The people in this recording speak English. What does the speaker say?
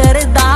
डरदा